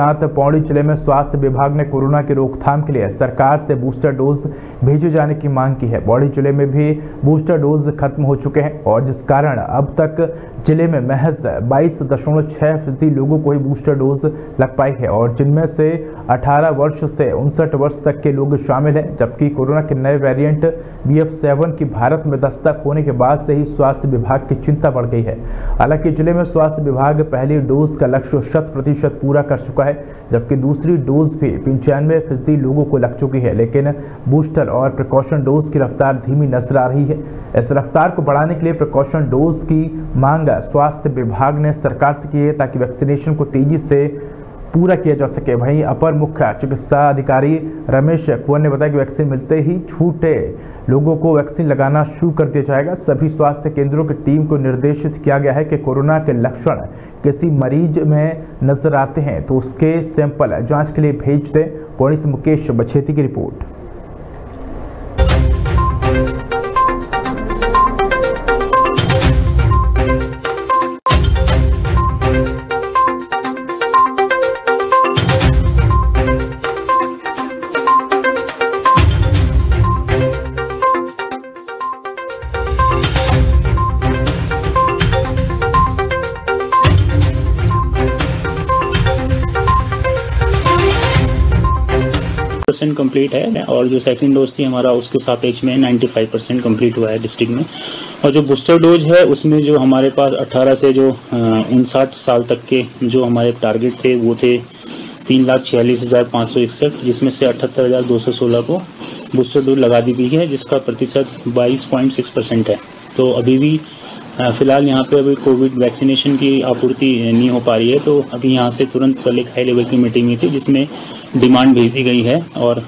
साथ पौड़ी ज़िले में स्वास्थ्य विभाग ने कोरोना की रोकथाम के लिए सरकार से बूस्टर डोज भेजे जाने की मांग की है। पौड़ी ज़िले में भी बूस्टर डोज खत्म हो चुके हैं और जिस कारण अब तक ज़िले में महज बाईस दशमलव छह फ़ीसदी लोगों को ही बूस्टर डोज लग पाई है और जिनमें से 18 वर्ष से उनसठ वर्ष तक के लोग शामिल हैं, जबकि कोरोना के नए वेरिएंट बी एफ़ सेवन की भारत में दस्तक होने के बाद से ही स्वास्थ्य विभाग की चिंता बढ़ गई है। हालाँकि ज़िले में स्वास्थ्य विभाग पहली डोज का लक्ष्य शत प्रतिशत पूरा कर चुका है, जबकि दूसरी डोज भी पंचानवे फ़ीसदी लोगों को लग चुकी है। लेकिन बूस्टर और प्रिकॉशन डोज की रफ्तार धीमी नज़र आ रही है। इस रफ्तार को बढ़ाने के लिए प्रिकॉशन डोज की मांग स्वास्थ्य विभाग ने सरकार से की है ताकि वैक्सीनेशन को तेज़ी से पूरा किया जा सके। वहीं अपर मुख्य चिकित्सा अधिकारी रमेश कुंवर ने बताया कि वैक्सीन मिलते ही छूटे। लोगों को वैक्सीन लगाना शुरू कर दिया जाएगा। सभी स्वास्थ्य केंद्रों की टीम को निर्देशित किया गया है कि कोरोना के लक्षण किसी मरीज़ में नज़र आते हैं तो उसके सैंपल जाँच के लिए भेज दें। पौड़ी से मुकेश बछेती की रिपोर्ट। परसेंट कंप्लीट है और जो सेकंड डोज थी हमारा उसके सापेक्ष में 95 परसेंट कंप्लीट हुआ है डिस्ट्रिक्ट में। और जो बूस्टर डोज है, उसमें जो हमारे पास 18 से जो उनसाठ साल तक के जो हमारे टारगेट थे, वो थे तीन लाख छियालीस हज़ार पाँच सौ इकसठ, जिसमें से अठहत्तर हज़ार दो सौ सोलह को बूस्टर डोज लगा दी गई है, जिसका प्रतिशत बाईस पॉइंट सिक्स परसेंट है। तो अभी भी फ़िलहाल यहाँ पे अभी कोविड वैक्सीनेशन की आपूर्ति नहीं हो पा रही है तो अभी यहाँ से तुरंत कल एक हाई लेवल की मीटिंग हुई थी, जिसमें डिमांड भेज दी गई है और